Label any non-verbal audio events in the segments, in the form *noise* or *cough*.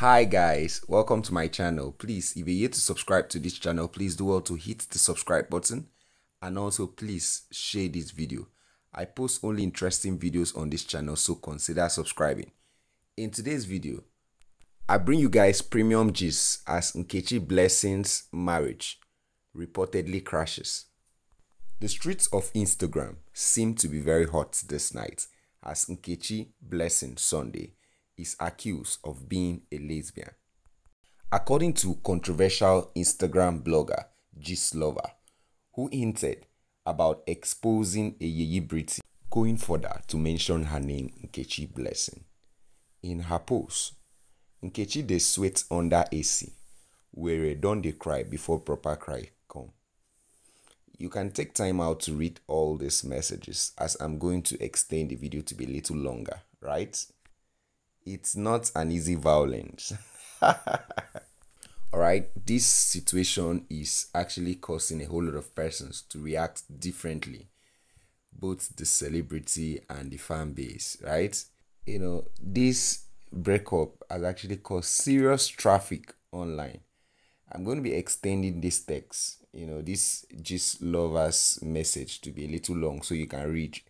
Hi guys, welcome to my channel. Please, if you're yet to subscribe to this channel, please do well to hit the subscribe button and also please share this video. I post only interesting videos on this channel, so consider subscribing. In today's video, I bring you guys premium gist as Nkechi Blessing's marriage reportedly crashes. The streets of Instagram seem to be very hot this night as Nkechi Blessing Sunday is accused of being a lesbian. According to controversial Instagram blogger Lover, who hinted about exposing a Yeye Britty, going further to mention her name Nkechi Blessing. In her post, Nkechi dey sweat under AC, where don dey cry before proper cry come. You can take time out to read all these messages as I'm going to extend the video to be a little longer, right? It's not an easy violence. *laughs* Alright, this situation is actually causing a whole lot of persons to react differently, both the celebrity and the fan base, right? You know, this breakup has actually caused serious traffic online. I'm going to be extending this text you know this Gistlover's message to be a little long so you can read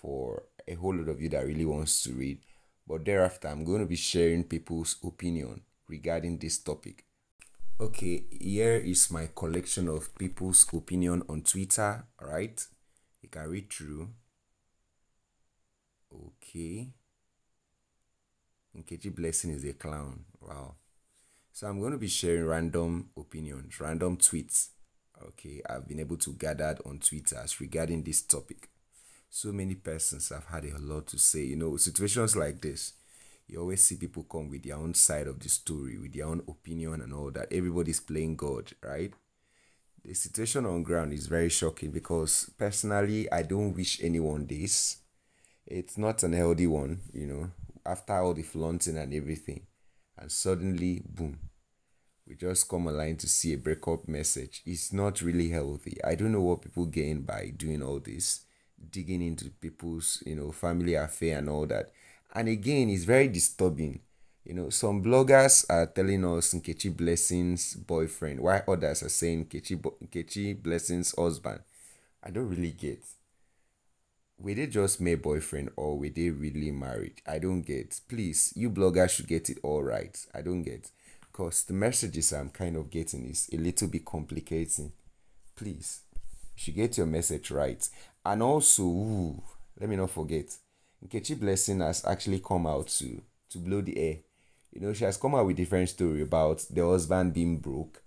for a whole lot of you that really wants to read but thereafter i'm going to be sharing people's opinion regarding this topic okay here is my collection of people's opinion on twitter all right you can read through okay Nkechi Blessing is a clown. Wow. So I'm going to be sharing random opinions, random tweets okay i've been able to gather on twitter regarding this topic so many persons have had a lot to say. You know situations like this you always see people come with their own side of the story with their own opinion and all that. Everybody's playing god right? The situation on ground is very shocking because personally i don't wish anyone this. It's not an healthy one you know after all the flaunting and everything. And suddenly boom we just come online to see a breakup message. It's not really healthy. I don't know what people gain by doing all this, digging into people's, you know, family affair and all that. And again, it's very disturbing. You know, some bloggers are telling us Nkechi Blessing's boyfriend, while others are saying Nkechi, Nkechi Blessing's husband. I don't really get. Were they just my boyfriend or were they really married? I don't get. Please, you bloggers should get it all right. I don't get because the messages I'm kind of getting is a little bit complicating. Please, you should get your message right. And also, ooh, let me not forget, Nkechi Blessing has actually come out to to blow the air. You know, she has come out with different story about the husband being broke.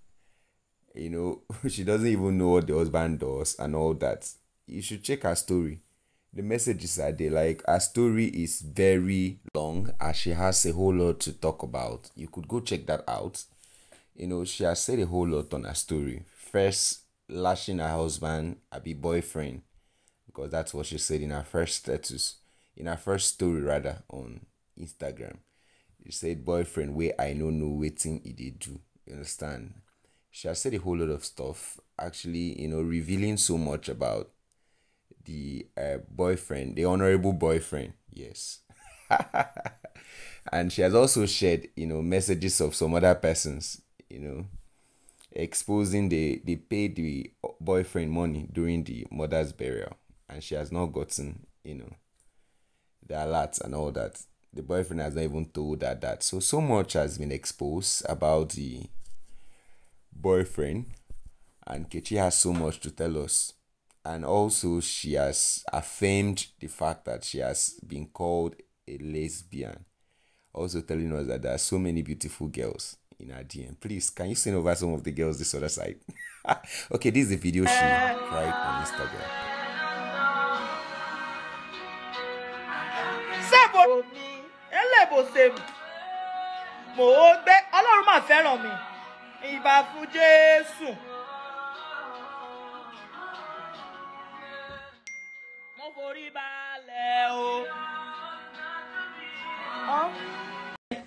You know, *laughs* she doesn't even know what the husband does and all that. You should check her story the messages are there. Like her story is very long as she has a whole lot to talk about. You could go check that out. You know, she has said a whole lot on her story. First, lashing her husband, a be boyfriend, because that's what she said in her first status, in her first story rather on Instagram. She said boyfriend where I know no waiting he did do. You understand? She has said a whole lot of stuff, actually, you know, revealing so much about the uh, boyfriend, the honorable boyfriend. Yes. *laughs* and she has also shared, you know, messages of some other persons, you know, exposing they they paid the boyfriend money during the mother's burial, and she has not gotten, you know, the alerts and all that. The boyfriend has not even told her that. So so much has been exposed about the boyfriend, and Kechi has so much to tell us and also she has affirmed the fact that she has been called a lesbian also telling us that there are so many beautiful girls in her DM. Please, can you send over some of the girls this other side? *laughs* okay, this is the video she cried on Instagram. Sẹ́bọ̀ mi ẹlẹ́bùsẹ̀ mò ń gbé ọlọ́run máa fẹ́ràn mi. Ìbà fún jésù. mo forí balẹ̀ o.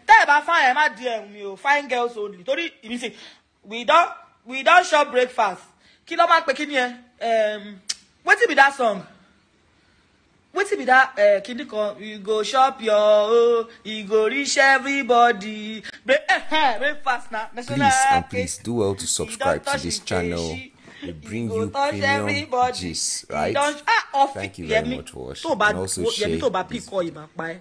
tẹ́ ẹ bá fáyà ẹ má di ẹ̀hún mi o. Fine girls only. Torí ìbí sè we don we don chop breakfast. Kí ló máa ń pe kí ni ẹ? Wetin be that song wetin be that uh, kini kan you go chop your own e go reach everybody break eh, breakfast na national Please and cake. please do well to He subscribe don to touch this him channel. face, We he bring go you touch premium everybody. gist, He right? don- ah, off Thank you it, very Yemi. much for tó o watching. bá And also Yemi share tó o bá this pick ọ ìbá pa ẹ.